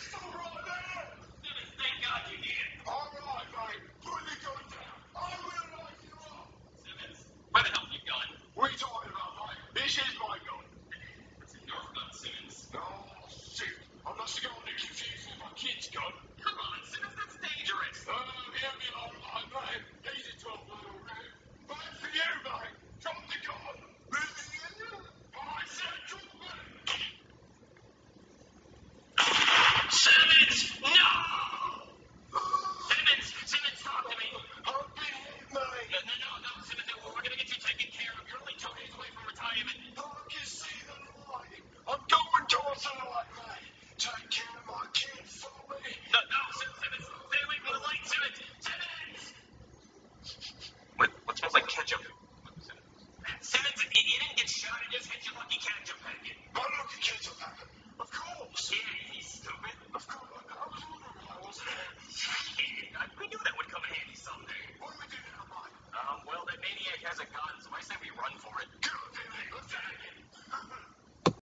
Crystal Roy! What, what smells like ketchup? Simmons, it, it didn't get shot. It just hit your lucky ketchup packet. My lucky ketchup packet? Of course. Yeah, he's stupid. Of course. I was wondering I was. yeah, we knew that would come in handy someday. What do we do now, Mike? Um, well, that maniac has a gun, so I say we run for it. Good.